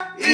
Eat